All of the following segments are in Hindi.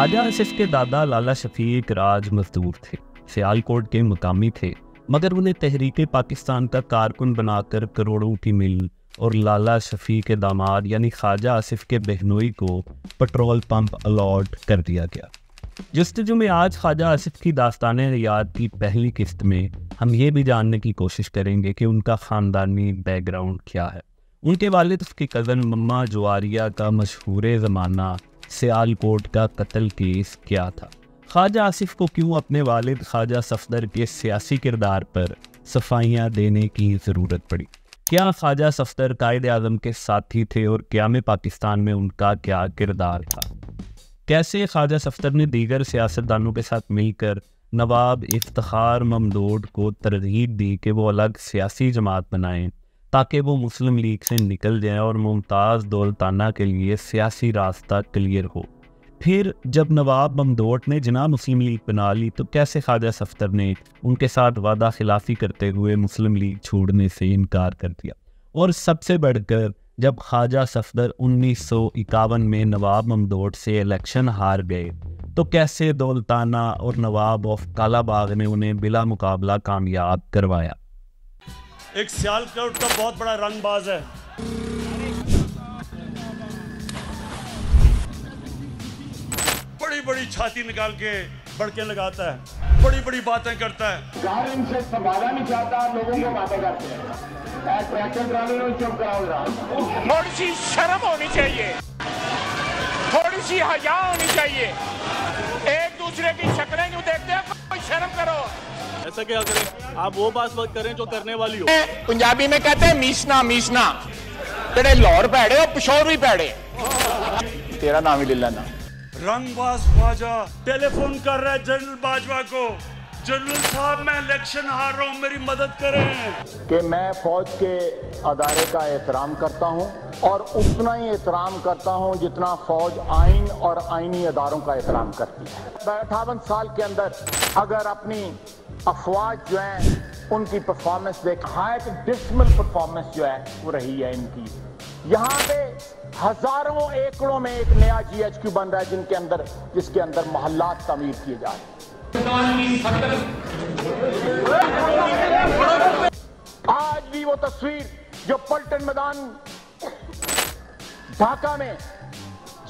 ख्वाजा आसिफ के दादा लाला शफीक राज मजदूर थे, सियालकोट के मुकामी थे, मगर उन्हें तहरीक पाकिस्तान का कारकुन बनाकर करोड़ों की मिल और लाला शफी के दामाद यानी ख्वाजा आसिफ के बहनोई को पेट्रोल पंप अलॉट कर दिया गया। जस्तजु में आज ख्वाजा आसिफ की दास्तान याद की पहली किस्त में हम ये भी जानने की कोशिश करेंगे कि उनका ख़ानदानी बैकग्राउंड क्या है। उनके वालिद उसकी कज़न मम्मा जुआरिया का मशहूर ज़माना सियालकोट का कत्ल केस क्या था? ख्वाजा आसिफ को क्यों अपने वालिद ख्वाजा सफदर के सियासी किरदार पर सफाइयाँ देने की ज़रूरत पड़ी? क्या ख्वाजा सफदर कायद आज़म के साथी थे और क्याम पाकिस्तान में उनका क्या किरदार था? कैसे ख्वाजा सफदर ने दीगर सियासतदानों के साथ मिलकर नवाब इफ्तार ममदोड को तरजीब दी कि वो अलग सियासी जमात बनाएँ ताकि वो मुस्लिम लीग से निकल जाएँ और मुमताज़ दौलताना के लिए सियासी रास्ता क्लियर हो। फिर जब नवाब ममदोट ने जना मुस्लिम लीग बना ली तो कैसे ख्वाजा सफ्तर ने उनके साथ वादा खिलाफी करते हुए मुस्लिम लीग छोड़ने से इनकार कर दिया? और सबसे बढ़कर जब ख्वाजा सफदर उन्नीस सौ इक्यावन में नवाब ममदोट से इलेक्शन हार गए तो कैसे दौलताना और नवाब ऑफ़ कालाबाग ने उन्हें बिला मुकाबला कामयाब करवाया? एक सियालकोट का बहुत बड़ा रंगबाज है। बड़ी बड़ी छाती निकाल के बड़के लगाता है। बड़ी बड़ी बातें करता है। इनसे संभाला नहीं चाहता लोगों को बातें करते हैं। ट्रैक्टर चुप थोड़ी सी शर्म होनी चाहिए। थोड़ी सी हया होनी चाहिए। एक दूसरे की शक्लें क्यों देखते हैं कोई शर्म करो। ऐसा क्या करें? आप वो बात बात करें जो करने वाली हो। पंजाबी में कहते हैं मीसना मीसना। तेरे लाहौर पैड़े और पिशोर भी पैड़े। तेरा नाम ही ले लेना। रंगबाज ख्वाजा टेलीफोन कर रहा है जनरल बाजवा को। जनरल साहब मैं इलेक्शन हार रहा हूँ मेरी मदद करें। कि मैं फौज के अदारे का एहतराम करता हूँ और उतना ही एहतराम करता हूँ जितना फौज आइन और आइनी अदारों का एहतराम करती है। अठावन साल के अंदर अगर अपनी अफवाज जो है, उनकी परफॉर्मेंस देख हाइट डिसमल परफॉर्मेंस जो है, वो रही है इनकी। यहाँ पे हज़ारों एकड़ों में एक नया जीएचक्यू बन रहा है, जिनके अंदर, जिसके अंदर मोहल्लात तमीर किए जा रहे आज भी वो तस्वीर जो पलटन मैदान, ढाका में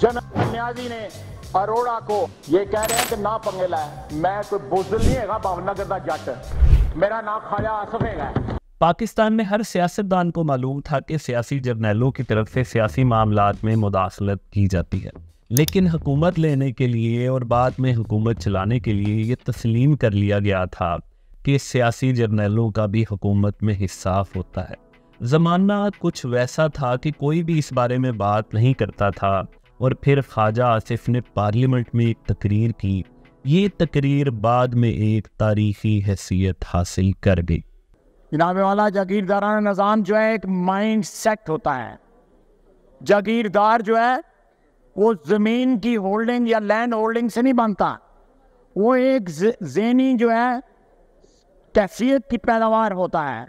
जनरल न्याजी ने अरोड़ा को ये कह रहे हैं कि ना पंगेला है मैं कोई बुजल नहीं है भावनगर का जट। मेरा नाम खाया आसफ है पाकिस्तान में हर सियासतदान को मालूम था कि सियासी जर्नैलों की तरफ़ से सियासी मामला में मुदाखलत की जाती है। लेकिन हुकूमत लेने के लिए और बाद में हुकूमत चलाने के लिए ये तस्लीम कर लिया गया था कि सियासी जर्नैलों का भी हुकूमत में हिस्सा होता है। ज़माना कुछ वैसा था कि कोई भी इस बारे में बात नहीं करता था। और फिर ख्वाजा आसिफ ने पार्लियामेंट में एक तकरीर की। ये तकरीर बाद में एक तारीखी हैसियत हासिल कर गई। जनाब वाला जागीरदाराना निज़ाम जो है, एक माइंड सेट होता है। जागीरदार जो है, वो ज़मीन की होल्डिंग या लैंड होल्डिंग से नहीं बनता। वो एक जहनी जो है, कैफियत की पैदावार होता है।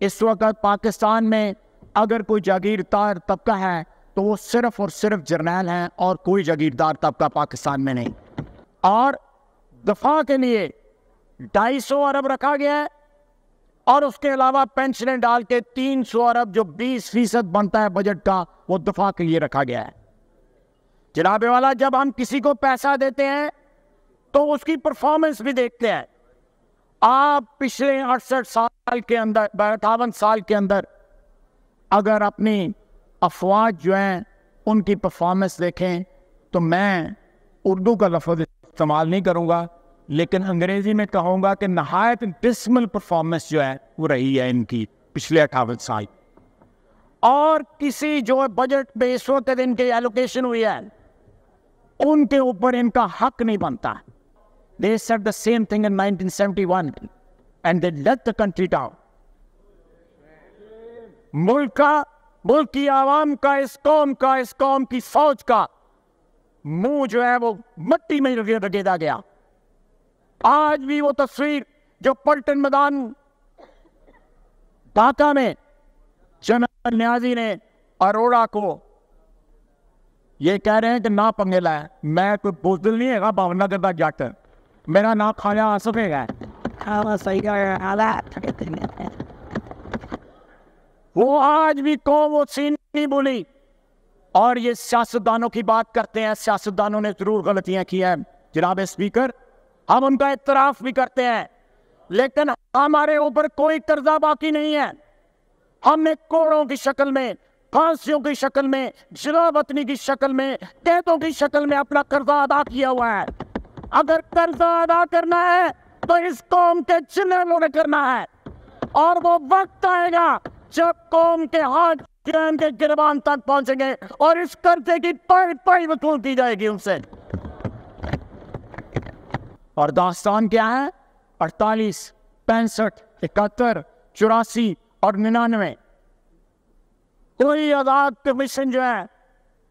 इस वक्त पाकिस्तान में अगर कोई जागीरदार तबका है तो वो सिर्फ़ और सिर्फ़ जर्नैल हैं और कोई जागीरदार तबका पाकिस्तान में नहीं। और दफ़ा के लिए ढाई सौ अरब रखा गया है और उसके अलावा पेंशनें डाल के तीन सौ अरब जो बीस फ़ीसद बनता है बजट का, वो दफ़ा के लिए रखा गया है। जनाबे वाला, जब हम किसी को पैसा देते हैं तो उसकी परफॉर्मेंस भी देखते हैं। आप पिछले अड़सठ साल के अंदर अठावन साल के अंदर अगर अपनी अफवाज जो हैं, उनकी परफॉर्मेंस देखें तो मैं उर्दू का लफ्ज़ इस्तेमाल नहीं करूँगा, लेकिन अंग्रेज़ी में कहूँगा कि नहायत डिसमल परफॉर्मेंस जो है, वो रही है इनकी पिछले अठावन साल। और किसी जो बजट में इस वक्त इनकी एलोकेशन हुई है, उनके ऊपर इनका हक नहीं बनता। They set the same thing in 1971 and they let the country down मुल्क का मुल्क की आवाम का, इस कौम का, इस कौम की फौज का मुँह जो है वो मट्टी में रगेदा गया। आज भी वो तस्वीर जो पलटन मैदान ढाका में जनरल न्याजी ने अरोड़ा को, ये कह रहे हैं कि ना पंगेला है। मैं कोई बोतल नहीं है भावनगर का जट मेरा नाम खाया आसफ है वो आज भी को वो सीन नहीं बोली। और ये सियासतदानों की बात करते हैं, सियासतदानों ने ज़रूर गलतियाँ की है। जनाब स्पीकर, हम उनका इतराफ भी करते हैं, लेकिन हमारे ऊपर कोई कर्जा बाकी नहीं है। हमने कोड़ों की शक्ल में, फांसियों की शक्ल में, जिलावतनी की शक्ल में, कैदों की शक्ल में अपना कर्जा अदा किया हुआ है। अगर कर्जा अदा करना है तो इस कौम के ज़िले ने करना है। और वो वक्त आएगा जब कौम के हाथ किरण के गिरबान तक पहुँचेंगे और इस कर्जे की पाई पाई वसूल की जाएगी उनसे। और दास्तान क्या है? अड़तालीस, पैंसठ, इकहत्तर, चौरासी और निन्यानवे। कोई आज़ाद कमीशन जो है,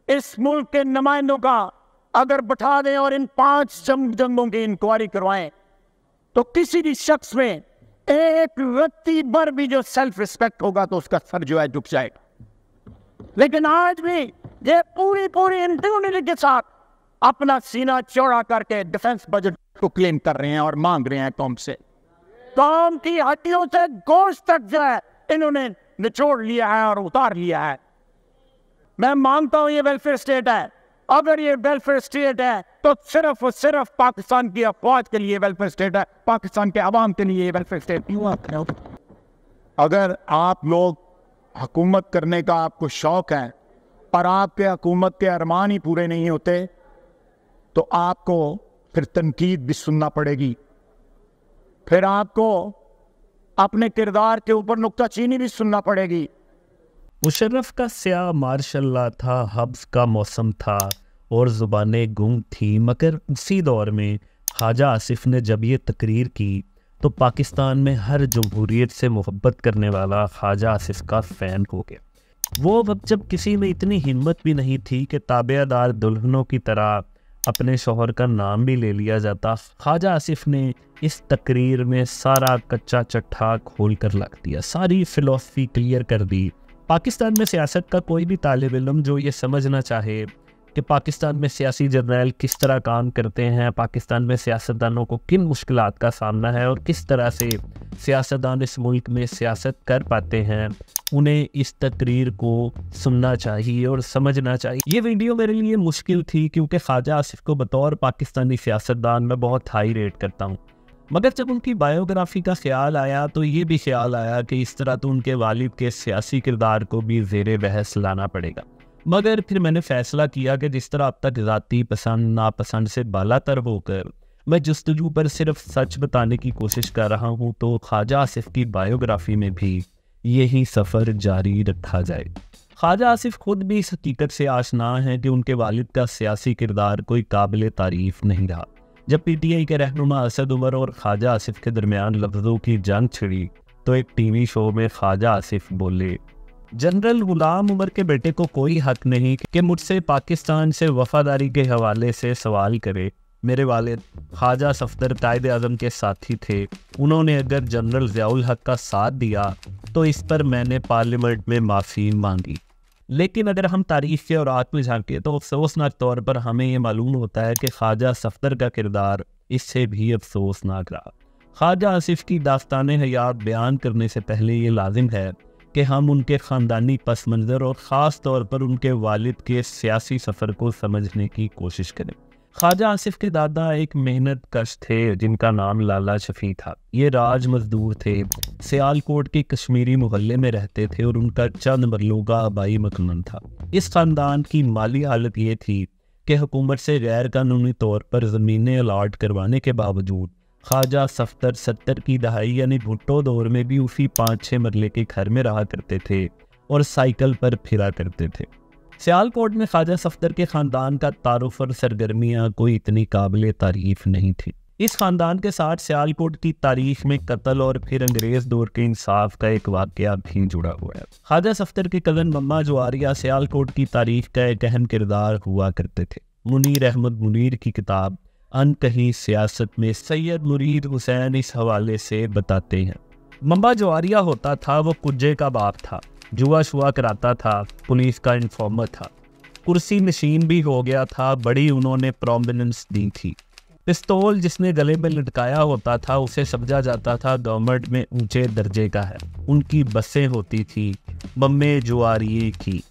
इस मुल्क के नुमाइंदों का अगर बैठा दें और इन पाँच जंग जंगों की इंक्वायरी करवाएँ तो किसी भी शख्स में एक व्यक्ति पर भी जो सेल्फ रिस्पेक्ट होगा तो उसका सर जो है झुक जाएगा। लेकिन आज भी ये पूरी पूरी इंट्यूनिटी के साथ अपना सीना चौड़ा करके डिफेंस बजट को क्लेम कर रहे हैं और मांग रहे हैं कौम से। कौम की हड्डियों से गोश्त तक जो है इन्होंने निचोड़ लिया है और उतार लिया है। मैं मानता हूँ ये वेलफेयर स्टेट है। अगर ये वेलफेयर स्टेट है तो सिर्फ़ और सिर्फ़ पाकिस्तान की अफवाज के लिए वेलफेयर स्टेट है। पाकिस्तान के आवाम के लिए वेलफेयर स्टेट अगर आप लोग हुकूमत करने का आपको शौक है और आपके हुकूमत के अरमान ही पूरे नहीं होते तो आपको फिर तनकीद भी सुनना पड़ेगी। फिर आपको अपने किरदार के ऊपर नुकता चीनी भी सुनना पड़ेगी। मुशर्रफ का स्याह मार्शल्ला था हब्स का मौसम था। और ज़ुबानें गुम थी, मगर उसी दौर में ख्वाजा आसिफ ने जब ये तकरीर की तो पाकिस्तान में हर जमहूरीत से मोहब्बत करने वाला ख्वाजा आसिफ का फ़ैन हो गया। वो वक्त जब किसी में इतनी हिम्मत भी नहीं थी कि ताबेदार दुल्हनों की तरह अपने शोहर का नाम भी ले लिया जाता, ख्वाजा आसिफ ने इस तकरीर में सारा कच्चा चट्ठा खोल कर रख दिया, सारी फ़िलासफ़ी क्लियर कर दी। पाकिस्तान में सियासत का कोई भी तालब इलम जो ये समझना चाहे कि पाकिस्तान में सियासी जर्नैल किस तरह काम करते हैं, पाकिस्तान में सियासतदानों को किन मुश्किल का सामना है और किस तरह से सियासतदान इस मुल्क में सियासत कर पाते हैं, उन्हें इस तकरीर को सुनना चाहिए और समझना चाहिए। ये वीडियो मेरे लिए मुश्किल थी क्योंकि ख्वाजा आसिफ को बतौर पाकिस्तानी सियासतदान मैं बहुत हाई रेट करता हूँ। मगर जब उनकी बायोग्राफी का ख्याल आया तो ये भी ख्याल आया कि इस तरह तो उनके वालिद के सियासी किरदार को भी जेर बहस लाना पड़ेगा। मगर फिर मैंने फैसला किया कि जिस तरह अब तक ज़ाती पसंद, नापसंद से बालातर होकर मैं जस्तजू पर सिर्फ़ सच बताने की कोशिश कर रहा हूँ तो ख्वाजा आसिफ की बायोग्राफी में भी यही सफ़र जारी रखा जाए। ख्वाजा आसिफ खुद भी इस हकीकत से आशना है कि उनके वालिद का सियासी किरदार कोई काबिल तारीफ़ नहीं रहा। जब पीटीआई के रहनुमा असद उमर और ख्वाजा आसिफ के दरमियान लफ्ज़ों की जंग छिड़ी तो एक टीवी शो में ख्वाजा आसिफ बोले जनरल गुलाम उमर के बेटे को कोई हक नहीं कि मुझसे पाकिस्तान से वफादारी के हवाले से सवाल करे। मेरे वाले ख्वाजा सफदर कायद अजम के साथी थे। उन्होंने अगर जनरल ज़ियाउल हक का साथ दिया तो इस पर मैंने पार्लियामेंट में माफ़ी मांगी। लेकिन अगर हम तारीख के और आत्म झांके तो अफसोसनाक तौर पर हमें ये मालूम होता है कि ख्वाजा सफदर का किरदार इससे भी अफसोसनाक रहा। ख्वाजा आसिफ की दास्तान हयात बयान करने से पहले ये लाजिम है कि हम उनके ख़ानदानी पस मंज़र और ख़ास तौर पर उनके वालिद के सियासी सफ़र को समझने की कोशिश करें। ख्वाजा आसिफ के दादा एक मेहनत कश थे, जिनका नाम लाला शफी था। ये राज मजदूर थे। सियालकोट के कश्मीरी मोहल्ले में रहते थे और उनका चंद मरलोगा आबाई मकमन था। इस ख़ानदान की माली हालत ये थी कि हुकूमत से गैर कानूनी तौर पर ज़मीनें अलाट करवाने के बावजूद ख्वाजा सफ्तर सत्तर की दहाई यानी भुट्टो दौर में भी उसी पाँच छः मरले के घर में रहा करते थे और साइकिल पर फिरा करते थे। सियालकोट में ख्वाजा सफ्तर के ख़ानदान का तारुफ और सरगर्मियाँ कोई इतनी काबिल तारीफ़ नहीं थी। इस ख़ानदान के साथ सियालकोट की तारीख में कत्ल और फिर अंग्रेज़ दौर के इंसाफ का एक वाक़ भी जुड़ा हुआ है। ख्वाजा सफ्तर के कज़न मम्मा जुआरिया सियालकोट की तारीख का एक अहम किरदार हुआ करते थे। मुनीर अहमद मुनीर की किताब अन कहीं सियासत में सैयद मुरीद हुसैन इस हवाले से बताते हैं। मम्बा जवारिया होता था, वो कुज्जे का बाप था। जुआ शुआ कराता था, पुलिस का इन्फॉर्मर था। कुर्सी नशीन भी हो गया था, बड़ी उन्होंने प्रोमिनेंस दी थी। पिस्तौल जिसने गले में लटकाया होता था, उसे समझा जाता था गवर्नमेंट में ऊँचे दर्जे का है। उनकी बसें होती थी, मम्मे जुआरिए की।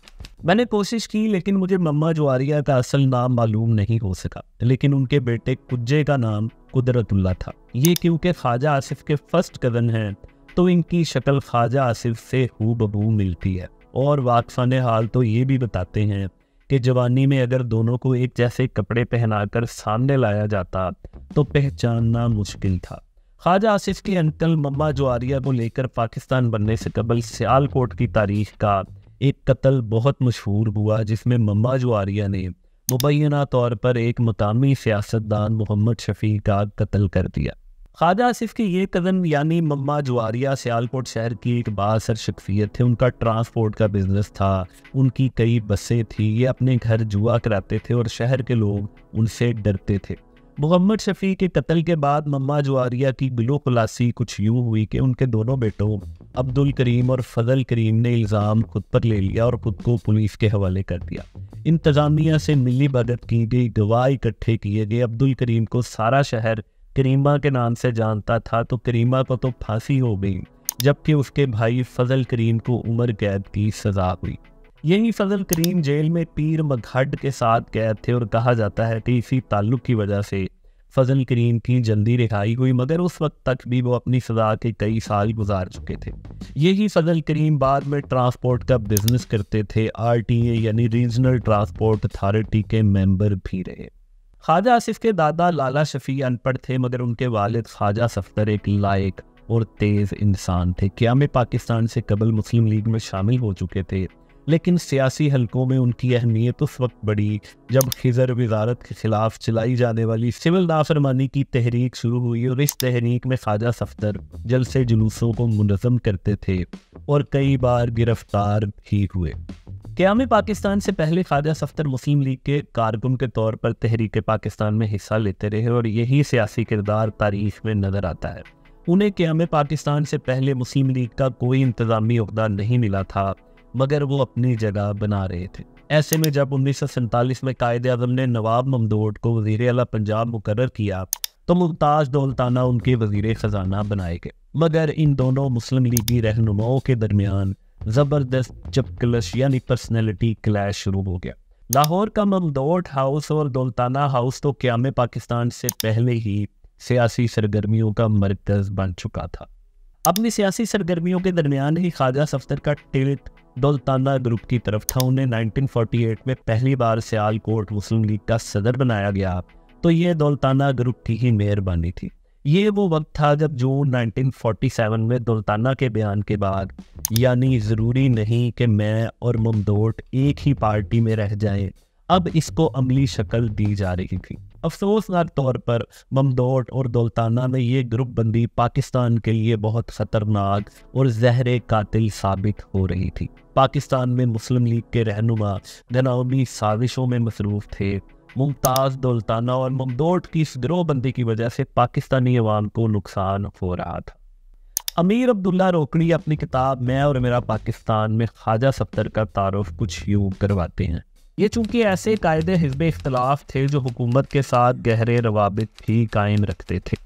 मैंने कोशिश की, लेकिन मुझे मम्मा जुआरिया का असल नाम मालूम नहीं हो सका। लेकिन उनके बेटे कुज्जे का नाम कुदरतुल्ला था। ये क्योंकि ख्वाजा आसिफ के फ़र्स्ट कज़न हैं तो इनकी शक्ल ख्वाजा आसिफ से हु बहू मिलती है। और वाकफान हाल तो ये भी बताते हैं कि जवानी में अगर दोनों को एक जैसे कपड़े पहनाकर सामने लाया जाता तो पहचानना मुश्किल था। ख्वाजा आसिफ की अंकल मम्मा जुआरिया को लेकर पाकिस्तान बनने से कबल सियालकोट की तारीख का एक कत्ल बहुत मशहूर हुआ, जिसमें मम्मा जुआरिया ने मुबैना तौर पर एक मकामी सियासतदान मोहम्मद शफी का कत्ल कर दिया। ख्वाजा आसिफ के ये कदम, यानी मम्मा जुआरिया सियालकोट शहर की एक बासर शख्सियत थे, उनका ट्रांसपोर्ट का बिज़नेस था, उनकी कई बसें थी, ये अपने घर जुआ कराते थे और शहर के लोग उनसे डरते थे। मोहम्मद शफी के कत्ल के बाद मम्मा जुआरिया की बिलो खुलासी कुछ यूँ हुई कि उनके दोनों बेटों अब्दुल करीम और फजल करीम ने इल्ज़ाम खुद पर ले लिया और खुद को पुलिस के हवाले कर दिया। इंतज़ामिया से मिली भगत की गई गवाह इकट्ठे किए गए। अब्दुल करीम को सारा शहर करीमा के नाम से जानता था तो करीमा को तो फांसी हो गई, जबकि उसके भाई फजल करीम को उम्र कैद की सजा हुई। यही फजल करीम जेल में पीर मघड के साथ कैद थे और कहा जाता है कि इसी ताल्लुक की वजह से फजल करीम की जल्दी रिहाई हुई, मगर उस वक्त तक भी वो अपनी सजा के कई साल गुजार चुके थे। यही फजल करीम बाद में ट्रांसपोर्ट का बिज़नेस करते थे। आरटीए यानी रीजनल ट्रांसपोर्ट अथॉरिटी के मेंबर भी रहे। ख्वाजा आसिफ के दादा लाला शफी अनपढ़ थे, मगर उनके वालिद ख्वाजा सफ्तर एक लायक और तेज़ इंसान थे। क्या में पाकिस्तान से कबल मुस्लिम लीग में शामिल हो चुके थे। लेकिन सियासी हलकों में उनकी अहमियत उस वक्त बढ़ी, जब खिजर वजारत के खिलाफ चलाई जाने वाली सिविल नाफरमानी की तहरीक शुरू हुई और इस तहरीक में ख्वाजा सफ्तर जलसे जुलूसों को मुनज़म करते थे और कई बार गिरफ़्तार भी हुए। क्याम पाकिस्तान से पहले ख्वाजा सफ्तर मुस्लिम लीग के कारकुन के तौर पर तहरीक पाकिस्तान में हिस्सा लेते रहे और यही सियासी किरदार तारीख में नज़र आता है? उन्हें क्याम पाकिस्तान से पहले मुस्लिम लीग का कोई इंतज़ामी अहदा नहीं मिला था? मगर वो अपनी जगह बना रहे थे। ऐसे में जब उन्नीस सौ सैंतालीस में कायद अजम ने नवाब ममदोड को वज़ीर अला पंजाब मुकर किया तो मुमताज़ दौलताना उनके वज़ीर ख़जाना बनाए गए। मगर इन दोनों मुस्लिम लीगी रहनुमाओं के दरमियान ज़बरदस्त चपकलश यानी पर्सनैलिटी क्लैश शुरू हो गया। लाहौर का ममदोट हाउस और दौलताना हाउस तो क्याम पाकिस्तान से पहले ही सियासी सरगर्मियों का मरकज़ बन चुका था। अपनी सियासी सरगर्मियों के दरमियान ही ख्वाजा सफ्तर का टिल्ट दौलताना ग्रुप की तरफ़ था। उन्हें 1948 में पहली बार सियालकोट मुस्लिम लीग का सदर बनाया गया। तो ये दौलताना ग्रुप की ही मेहरबानी थी। ये वो वक्त था जब जून 1947 में दौलताना के बयान के बाद, यानी ज़रूरी नहीं कि मैं और ममदोट एक ही पार्टी में रह जाएँ, अब इसको अमली शक्ल दी जा रही थी। अफसोसनाक तौर पर ममदोट और दौलताना में ये ग्रुप बंदी पाकिस्तान के लिए बहुत ख़तरनाक और जहर कातिल साबित हो रही थी। पाकिस्तान में मुस्लिम लीग के रहनुमा घनावी साजिशों में मसरूफ़ थे। मुमताज़ दौलताना और ममदोट की इस गिरोहबंदी की वजह से पाकिस्तानी अवाम को नुकसान हो रहा था। अमीर अब्दुल्ला रोकड़ी अपनी किताब मैं और मेरा पाकिस्तान में ख्वाजा सफ्तर का तारफ़ कुछ यूँ करवाते हैं। ये चूँकि ऐसे कायदे हिजब इख्तलाफ थे जो हुकूमत के साथ गहरे रवाबित भी कायम रखते थे।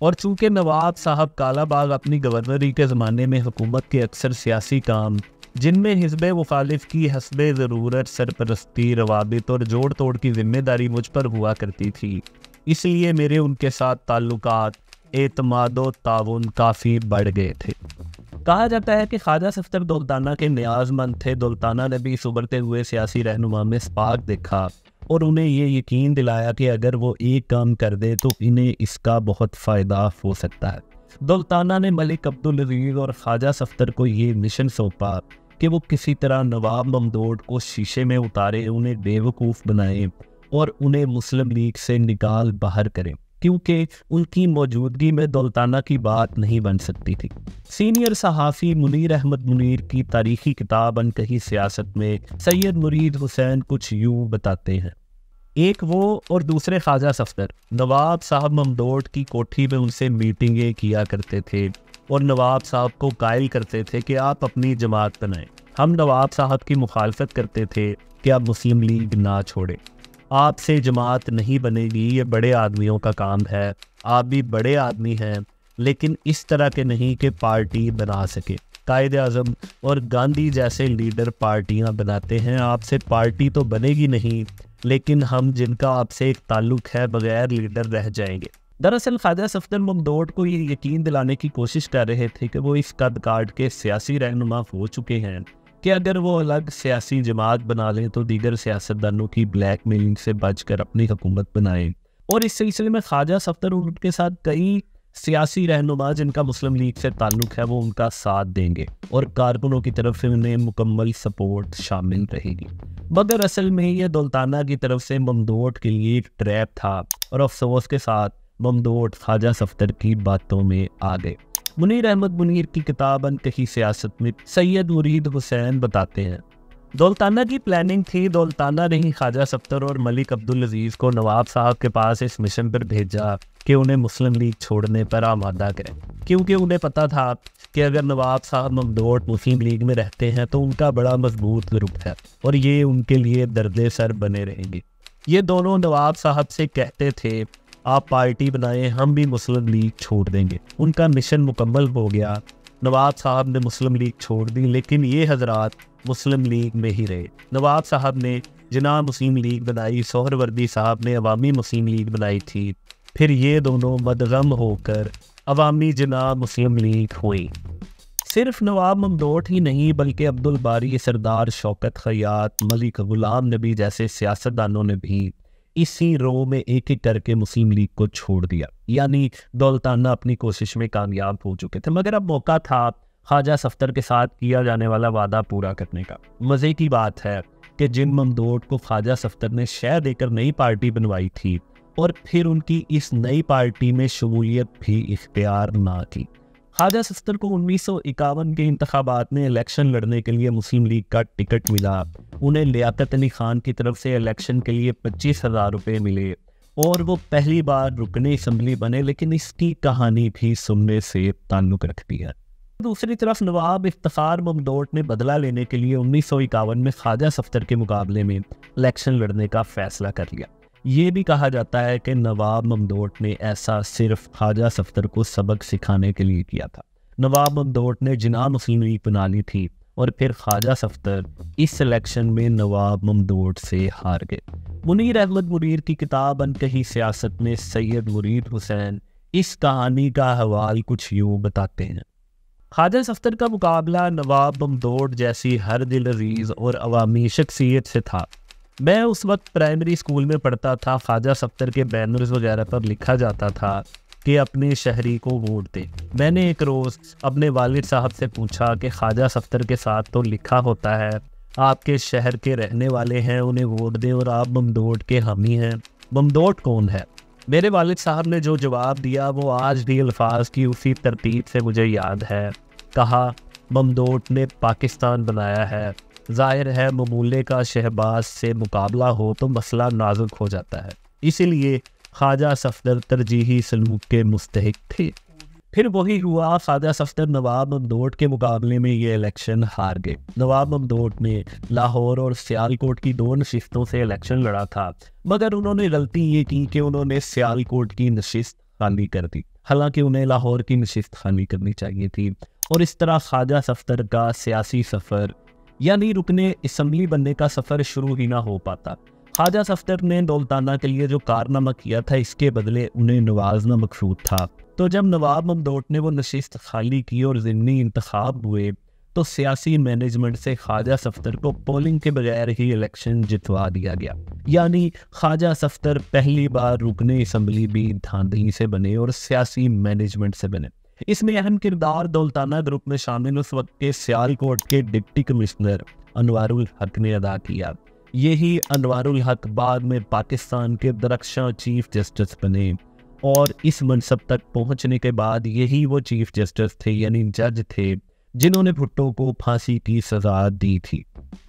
और चूँकि नवाब साहब कालाबाग अपनी गवर्नरी के ज़माने में हुकूमत के अक्सर सियासी काम, जिनमें हिजब मुखालिफ की हसब ज़रूरत, सरपरस्ती, रवाबित और जोड़ तोड़ की ज़िम्मेदारी मुझ पर हुआ करती थी, इसलिए मेरे उनके साथ ताल्लुक एतमाद ताउन काफ़ी बढ़ गए थे। कहा जाता है कि ख्वाजा सफ्तर दौलताना के न्याजमंद थे। दौलताना ने भी इस उभरते हुए सियासी रहनुमा में स्पार्क देखा और उन्हें ये यकीन दिलाया कि अगर वो एक काम कर दे तो इन्हें इसका बहुत फ़ायदा हो सकता है। दौलताना ने मलिक अब्दुल अज़ीज़ और ख्वाजा सफ्तर को ये मिशन सौंपा कि वो किसी तरह नवाब ममदोड को शीशे में उतारे, उन्हें बेवकूफ़ बनाए और उन्हें मुस्लिम लीग से निकाल बाहर करें। क्योंकि उनकी मौजूदगी में दौलताना की बात नहीं बन सकती थी। सीनियर सहाफ़ी मुनीर अहमद मुनीर की तारीखी किताब अनकही सियासत में सैयद मुरीद हुसैन कुछ यूँ बताते हैं। एक वो और दूसरे ख्वाजा सफ्तर नवाब साहब ममदोट की कोठी में उनसे मीटिंगें किया करते थे और नवाब साहब को कायल करते थे कि आप अपनी जमात बनाएँ। हम नवाब साहब की मुखालफत करते थे कि आप मुस्लिम लीग ना छोड़ें। आपसे जमात नहीं बनेगी, ये बड़े आदमियों का काम है। आप भी बड़े आदमी हैं, लेकिन इस तरह के नहीं कि पार्टी बना सके। कायद अजम और गांधी जैसे लीडर पार्टियाँ बनाते हैं। आपसे पार्टी तो बनेगी नहीं, लेकिन हम जिनका आपसे एक ताल्लुक है, बगैर लीडर रह जाएँगे। दरअसल ख्वाजा सफदर ममदोड को ये यकीन दिलाने की कोशिश कर रहे थे कि वो इस कद काट के सियासी रहनुमा हो चुके हैं। कि अगर वो अलग सियासी जमात बना लें तो दीगर सियासतदानों की ब्लैक मेलिंग से बचकर अपनी हुकूमत बनाएँ। और इस सिलसिले में ख्वाजा सफ्तर उनके साथ कई सियासी रहनुमा, जिनका मुस्लिम लीग से ताल्लुक है, वो उनका साथ देंगे। और कारकुनों की तरफ़ से उन्हें मुकम्मल सपोर्ट शामिल रहेगी। मगर असल में यह दुल्ताना की तरफ़ से ममदोट के लिए एक ट्रैप था, और अफसोस के साथ ममदोट ख्वाजा सफ्तर की बातों में आ गए मुनीर अहमद मुनीर की किताब अन कही सियासत में सैयद मुरीद हुसैन बताते हैं। दौलताना की प्लानिंग थी, दौलताना ने ही ख्वाजा सफ्तर और मलिक अब्दुल अज़ीज़ को नवाब साहब के पास इस मिशन पर भेजा कि उन्हें मुस्लिम लीग छोड़ने पर आमादा करें। क्योंकि उन्हें पता था कि अगर नवाब साहब ममदोट मुस्लिम लीग में रहते हैं तो उनका बड़ा मज़बूत ग्रुप है और ये उनके लिए दर्द सर बने रहेंगे। ये दोनों नवाब साहब से कहते थे आप पार्टी बनाएँ, हम भी मुस्लिम लीग छोड़ देंगे। उनका मिशन मुकम्मल हो गया। नवाब साहब ने मुस्लिम लीग छोड़ दी, लेकिन ये हजरात मुस्लिम लीग में ही रहे। नवाब साहब ने जना मुस्लिम लीग बनाई, सोहरवर्दी साहब ने अवामी मुस्लिम लीग बनाई थी। फिर ये दोनों मदगम होकर अवामी जना मुस्लिम लीग हुई। सिर्फ़ नवाब ममदोट ही नहीं, बल्कि अब्दुल बारी सरदार शौकत खयात, मलिक गुलाम नबी जैसे सियासतदानों ने भी इसी रो में एक एक करके मुस्लिम लीग को छोड़ दिया। यानी दौलताना अपनी कोशिश में कामयाब हो चुके थे। मगर अब मौका था ख्वाजा सफ्तर के साथ किया जाने वाला वादा पूरा करने का। मज़े की बात है कि जिन ममदोट को ख्वाजा सफ्तर ने शह देकर नई पार्टी बनवाई थी और फिर उनकी इस नई पार्टी में शमूलियत भी इख्तियार ना की ख्वाजा सफ्तर को उन्नीस सौ इक्यावन के इंतबात में इलेक्शन लड़ने के लिए मुस्लिम लीग का टिकट मिला। उन्हें लियाकत अली खान की तरफ़ से इलेक्शन के लिए पच्चीस हज़ार रुपये मिले। और वो पहली बार रुकने असम्बली बने, लेकिन इसकी कहानी भी सुनने से ताल्लुक़ रखती है। दूसरी तरफ़ नवाब इफ्तार ममदोट ने बदला लेने के लिए उन्नीस सौ इक्यावन में ख्वाजा सफ्तर के मुकाबले में इलेक्शन लड़ने का फैसला कर लिया। ये भी कहा जाता है कि नवाब ममदोट ने ऐसा सिर्फ़ ख्वाजा सफ्तर को सबक सिखाने के लिए किया था। नवाब ममदोट ने जिना मुस्लिम लीग बना ली थी। और फिर ख्वाजा सफ्तर इस सिलेक्शन में नवाब ममदोट से हार गए। मुनीर अहमद मुनीर की किताब अनकही सियासत में सैयद मुरीद हुसैन इस कहानी का हवाल कुछ यूँ बताते हैं। ख्वाजा सफ्तर का मुकाबला नवाब ममदोड जैसी हर दिल अज़ीज़ और अवामी शख्सियत से था। मैं उस वक्त प्राइमरी स्कूल में पढ़ता था, ख्वाजा सफ्तर के बैनर्स वगैरह पर लिखा जाता था। कि अपने शहरी को वोट दे। मैंने एक रोज़ अपने वालिद साहब से पूछा कि ख्वाजा सफ्तर के साथ तो लिखा होता है, आपके शहर के रहने वाले हैं, उन्हें वोट दें और आप ममदोट के हामी हैं। बमदोट कौन है? मेरे वालिद साहब ने जो जवाब दिया, वो आज भी अल्फाज की उसी तरतीब से मुझे याद है। कहा बमदोट ने पाकिस्तान बनाया है। ज़ाहिर है, ममूले का शहबाज से मुकाबला हो तो मसला नाजुक हो जाता है। इसीलिए ख्वाजा सफदर तरजीही सलूक के मुस्तक थे। फिर वही हुआ, ख्वाजा सफदर नवाब ममदोट के मुकाबले में ये इलेक्शन हार गए। नवाब ममदोट ने लाहौर और सियालकोट की दो नशिस्तों से इलेक्शन लड़ा था, मगर उन्होंने गलती ये की कि उन्होंने सियालकोट की नशिस्त खाली कर दी। हालाँकि उन्हें लाहौर की नशिस्त खाली करनी चाहिए थी। और इस तरह ख्वाजा सफ्तर का सियासी सफ़र, यानी रुकने इसम्बली बनने का सफ़र शुरू ही ना हो पाता। ख्वाजा सफ्तर ने दौलताना के लिए जो कारनामा किया था, इसके बदले उन्हें नवाजना मकसूद था। तो जब नवाब ममदोट ने वो नशिस्त खाली की और ज़मनी इंतखब हुए तो सियासी मैनेजमेंट से ख्वाजा सफ्तर को पोलिंग के बगैर ही इलेक्शन जितवा दिया गया। यानी ख्वाजा सफ्तर पहली बार रुकने इसम्बली भी धांधली से बने और सियासी मैनेजमेंट से बने। इसमें अहम किरदार दौलताना ग्रुप में शामिल उस वक्त के सियालकोट के डिप्टी कमिश्नर अनवारुल हक ने अदा किया। यही अनवारुल हक बाद में पाकिस्तान के दरक्षा चीफ जस्टिस बने। और इस मनसब तक पहुँचने के बाद यही वो चीफ जस्टिस थे, यानी जज थे, जिन्होंने भुट्टो को फांसी की सजा दी थी।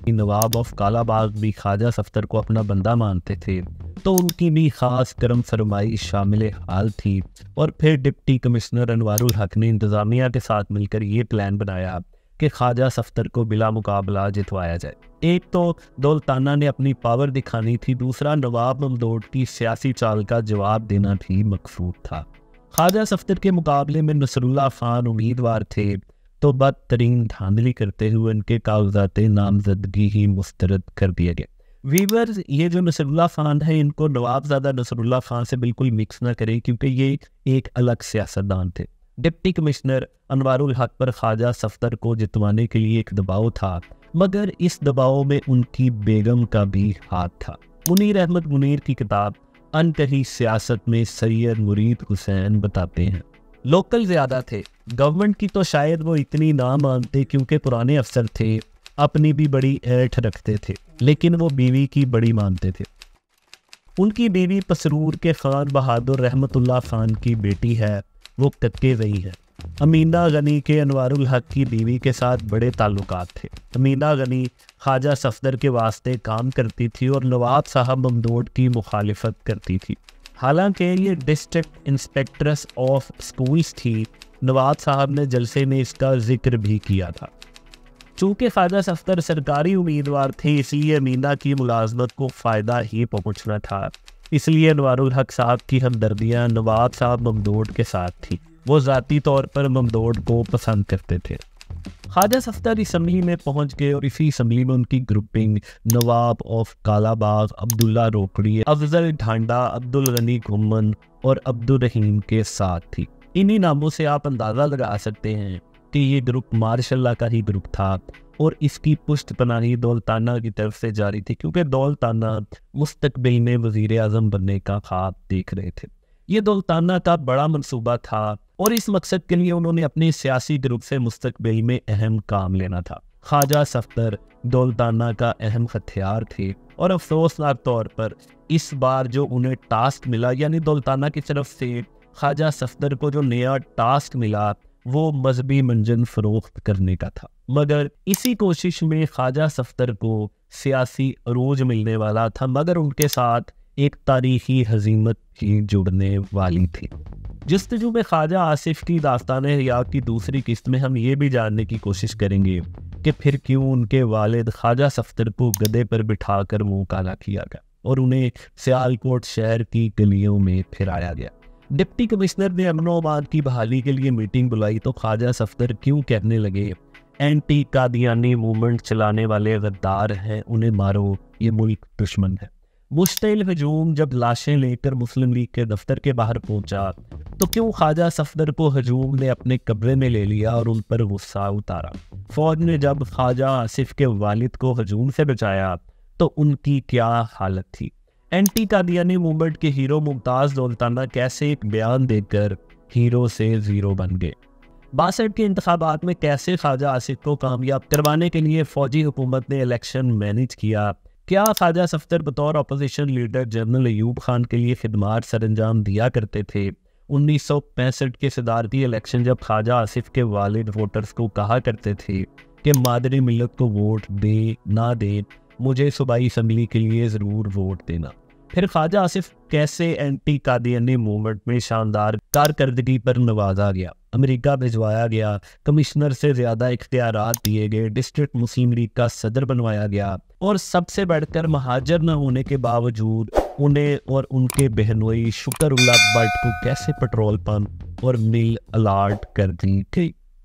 नवाब ऑफ़ कालाबाग भी ख्वाजा सफ्तर को अपना बंदा मानते थे तो उनकी भी खास करम फरमाई शामिल हाल थी। और फिर डिप्टी कमिश्नर अनवारुल हक ने इंतज़ामिया के साथ मिलकर ये प्लान बनाया। कि ख्वाजा सफ्तर को बिला मुकाबला जितवाया जाए। एक तो दौलताना ने अपनी पावर दिखानी थी, दूसरा नवाब ममदोड की सियासी चाल का जवाब देना भी मकसूद था। ख्वाजा सफ्तर के मुकाबले में नसरुल्ला खान उम्मीदवार थे तो बदतरीन धांधली करते हुए उनके कागजात नामजदगी ही मुस्तरद कर दिए गए। वीवर, ये जो नसरुल्ला खान है, इनको नवाबजादा नसरुल्ला खान से बिल्कुल मिक्स ना करें, क्योंकि ये एक अलग सियासतदान थे। डिप्टी कमिश्नर अनवारुल हक पर ख्वाजा सफ्तर को जितवाने के लिए एक दबाव था, मगर इस दबाव में उनकी बेगम का भी हाथ था। मुनीर अहमद मुनीर की किताब अनकही सियासत में सैयद मुरीद हुसैन बताते हैं। लोकल ज़्यादा थे। गवर्नमेंट की तो शायद वो इतनी ना मानते क्योंकि पुराने अफसर थे, अपनी भी बड़ी ऐठ रखते थे, लेकिन वो बीवी की बड़ी मानते थे। उनकी बीवी पसरूर के खान बहादुर रहमतुल्ला खान की बेटी है। वो कक्के रही है। अमीना गनी के अनवारुल हक की बीवी के साथ बड़े ताल्लुकात थे। अमीना गनी ख्वाजा सफदर के वास्ते काम करती थी और नवाब साहब ममदोड की मुखालफत करती थी। हालाँकि ये डिस्ट्रिक्ट इंस्पेक्ट्रेस ऑफ़ स्कूल्स थी, नवाब साहब ने जलसे में इसका ज़िक्र भी किया था। चूँकि ख्वाजा सफ्तर सरकारी उम्मीदवार थे, इसलिए अमीना की मुलाजमत को फ़ायदा ही पहुँचना था। इसलिए नवारुल हक साहब की हमदर्दियाँ नवाब साहब ममदोड के साथ थी। वो ज़ाती तौर पर ममदोड को पसंद करते थे। ख्वाजा सफ्तर इसम्बली में पहुँच गए और इसी असम्बली में उनकी ग्रुपिंग नवाब ऑफ़ कालाबाग, अब्दुल्ला रोकड़ी, अफजल ढांडा, अब्दुल गनी घुमन और अब्दुल रहीम के साथ थी। इन्हीं नामों से आप अंदाज़ा लगा सकते हैं कि ये ग्रुप मार्शल्ला का ही ग्रुप था और इसकी पुष्ट पनाही दौलताना की तरफ़ से जारी थी, क्योंकि दौलताना मुस्तकबिल में वज़ीर अजम बनने का ख्वाब देख रहे थे। ये दौलताना का बड़ा मनसूबा था और इस मकसद के लिए उन्होंने अपने सियासी ग्रुप से मुस्तकबिल में अहम काम लेना था। ख्वाजा सफ्तर दौलताना का अहम हथियार थे और अफसोसनाक तौर पर इस बार जो उन्हें टास्क मिला, यानी दौलताना की तरफ़ से ख्वाजा सफ्तर को जो नया टास्क मिला वो मजहबी मंजन फरोख्त करने का था। मगर इसी कोशिश में ख्वाजा सफ्तर को सियासी अरूज मिलने वाला था, मगर उनके साथ एक तारीखी हजीमत ही जुड़ने वाली थी। जस्तजू में ख्वाजा आसिफ की दास्तान या की दूसरी किस्त में हम ये भी जानने की कोशिश करेंगे कि फिर क्यों उनके वालिद ख्वाजा सफ्तर को गदे पर बिठाकर मुँह काला किया गया और उन्हें सियालकोट शहर की गलियों में फिराया गया। डिप्टी कमिश्नर ने अमन अमान की बहाली के लिए मीटिंग बुलाई तो ख्वाजा सफ्तर क्यों कहने लगे? एंटी कादियानी मूवमेंट चलाने वाले गद्दार हैं, उन्हें मारो, ये मुल्क दुश्मन है। मुश्तिल हजूम जब लाशें लेकर मुस्लिम लीग के दफ्तर के बाहर पहुँचा तो क्यों ख्वाजा सफदर को हजूम ने अपने कब्रे में ले लिया और उन पर गुस्सा उतारा? फौज ने जब ख्वाजा आसिफ के वालिद को हजूम से बचाया तो उनकी क्या हालत थी? एंटी कादियानी मूवमेंट के हीरो मुमताज़ दौलताना कैसे एक बयान देकर हीरो से ज़ीरो बन गए? बासठ के इंतबात में कैसे ख्वाजा आसिफ को कामयाब करवाने के लिए फौजी हुकूमत ने इलेक्शन मैनेज किया? क्या ख्वाजा सफ्तर बतौर opposition leader general Ayub Khan के लिए खिदमात सर अंजाम दिया करते थे? उन्नीस सौ पैंसठ के सदारती इलेक्शन जब ख्वाजा आसिफ के वालिद वोटर्स को कहा करते थे कि मादरी मिलत को वोट दे, ना दे, मुझे सूबाई असम्बली के लिए ज़रूर वोट देना। फिर ख्वाजा आसिफ कैसे एंटी कादियानी मूवमेंट में शानदार कारकर्दगी पर नवाजा गया? अमेरिका भिजवाया गया। कमिश्नर से ज़्यादा इख्तियार दिए गए। डिस्ट्रिक्ट मुस्लिम लीग का सदर बनवाया गया। और सबसे बढ़कर महाजर न होने के बावजूद उन्हें और उनके बहनोई शुक्र उल्ला भट्ट को कैसे पेट्रोल पंप और मिल अलाट कर दी? गई